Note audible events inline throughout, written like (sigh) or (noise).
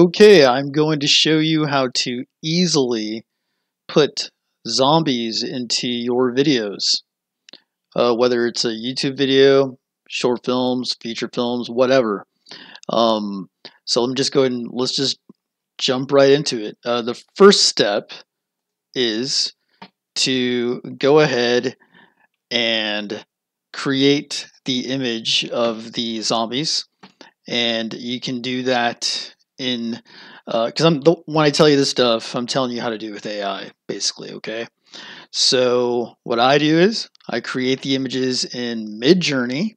Okay, I'm going to show you how to easily put zombies into your videos. Uh, whether it's a YouTube video, short films, feature films, whatever. Um, so let me just go ahead and let's just jump right into it. Uh, the first step is to go ahead and create the image of the zombies and you can do that in because uh, I'm the, when I tell you this stuff, I'm telling you how to do it with AI, basically. Okay. So what I do is I create the images in Midjourney.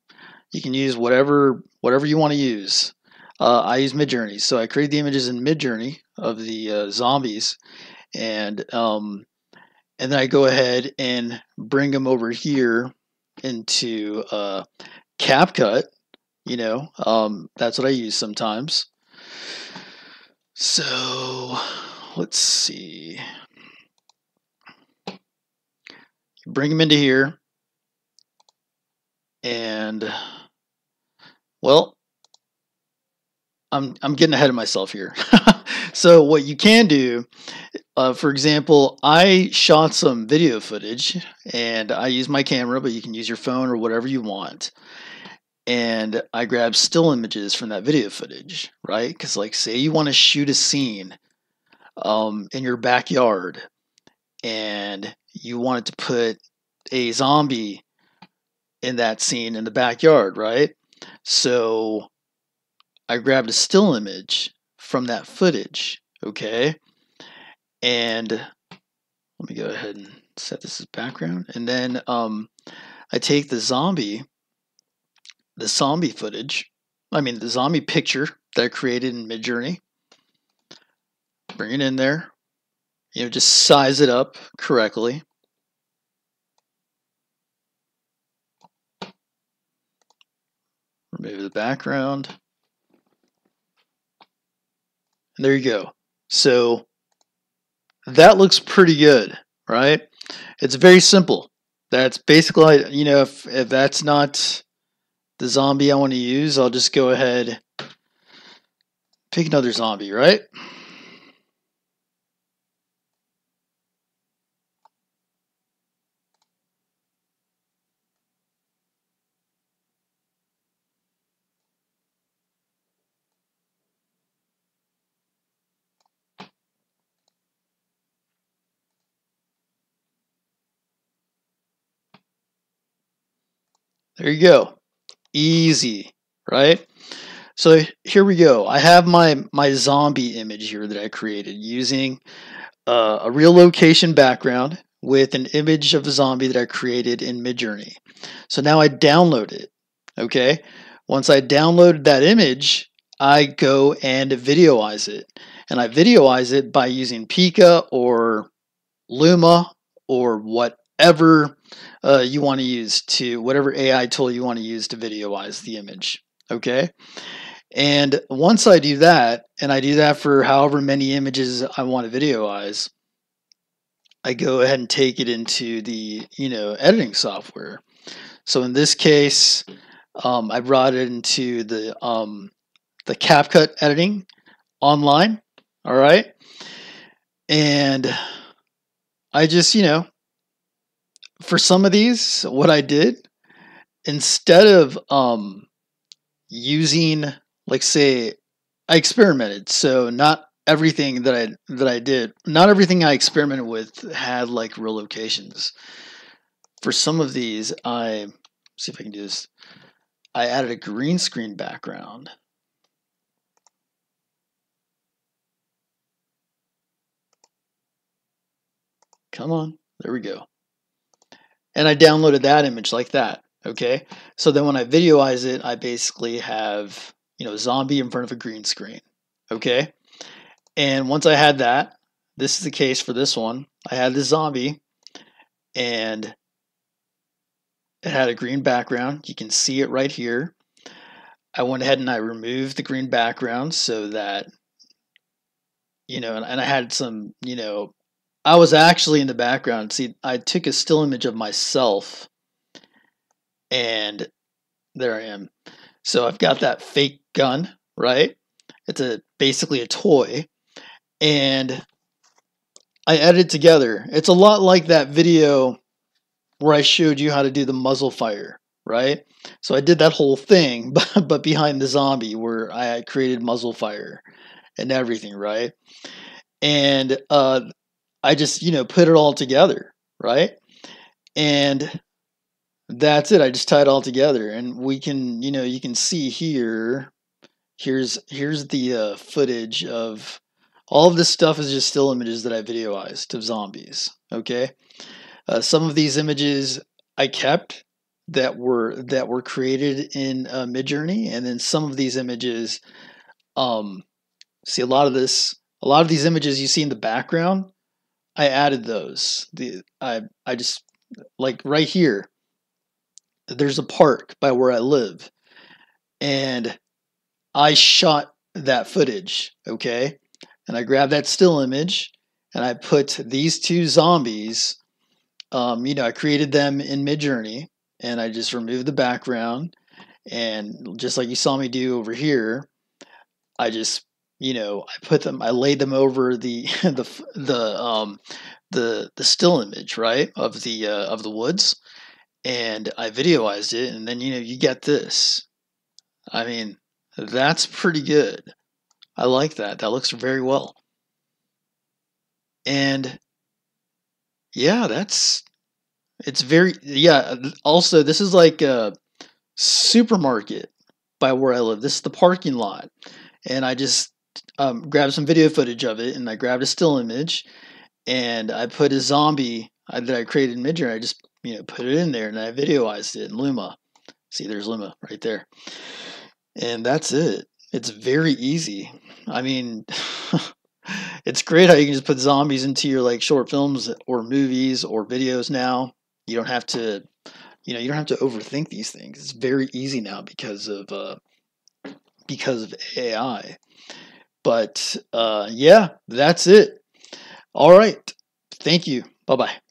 You can use whatever whatever you want to use. Uh, I use Midjourney, so I create the images in Midjourney of the uh, zombies, and um, and then I go ahead and bring them over here into uh, CapCut. You know, um, that's what I use sometimes. So let's see. Bring them into here. And well, I'm I'm getting ahead of myself here. (laughs) so what you can do, uh, for example, I shot some video footage and I use my camera, but you can use your phone or whatever you want and I grab still images from that video footage, right? Because, like, say you want to shoot a scene um, in your backyard and you wanted to put a zombie in that scene in the backyard, right? So I grabbed a still image from that footage, okay? And let me go ahead and set this as background. And then um, I take the zombie the zombie footage, I mean, the zombie picture that I created in Midjourney. Bring it in there. You know, just size it up correctly. Remove the background. And there you go. So that looks pretty good, right? It's very simple. That's basically, you know, if, if that's not the zombie I want to use, I'll just go ahead, pick another zombie, right? There you go easy, right? So here we go. I have my my zombie image here that I created using uh, a real location background with an image of a zombie that I created in Midjourney. So now I download it. Okay. Once I download that image, I go and videoize it. And I videoize it by using Pika or Luma or whatever uh, you want to use to whatever AI tool you want to use to videoize the image. Okay. And once I do that, and I do that for however many images I want to videoize, I go ahead and take it into the you know editing software. So in this case, um, I brought it into the um, the CapCut editing online. All right, and I just you know for some of these, what I did instead of um, using, like, say, I experimented. So not everything that I that I did, not everything I experimented with had like real locations. For some of these, I see if I can do this. I added a green screen background. Come on, there we go and I downloaded that image like that. Okay, so then when I videoize it, I basically have you know zombie in front of a green screen. Okay, and once I had that, this is the case for this one. I had the zombie, and it had a green background. You can see it right here. I went ahead and I removed the green background so that you know, and, and I had some you know I was actually in the background. See, I took a still image of myself, and there I am. So I've got that fake gun, right? it's a basically a toy, and I edited together. It's a lot like that video where I showed you how to do the muzzle fire, right? So I did that whole thing, (laughs) but, but behind the zombie where I created muzzle fire and everything, right? And uh, I just, you know, put it all together, right? And that's it. I just tie it all together, and we can, you know, you can see here. Here's here's the uh, footage of all of this stuff is just still images that I videoized of zombies. Okay, uh, some of these images I kept that were that were created in uh, Midjourney, and then some of these images, um, see a lot of this, a lot of these images you see in the background, I added those. The I I just like right here. There's a park by where I live, and I shot that footage. Okay, and I grabbed that still image, and I put these two zombies. Um, you know, I created them in Midjourney, and I just removed the background. And just like you saw me do over here, I just, you know, I put them, I laid them over the (laughs) the the um the the still image, right, of the uh, of the woods, and I videoized it, and then you know you get this. I mean, that's pretty good. I like that. That looks very well. And yeah, that's it's very yeah. Also, this is like a supermarket by where I live. This is the parking lot, and I just um, grabbed some video footage of it, and I grabbed a still image, and I put a zombie uh, that I created in Midjourney. I just you know put it in there, and I videoized it in Luma. See, there's Luma right there, and that's it. It's very easy. I mean. (laughs) it's great how you can just put zombies into your like short films or movies or videos now you don't have to you know you don't have to overthink these things it's very easy now because of uh, because of ai but uh, yeah that's it. All right. Thank you. Bye bye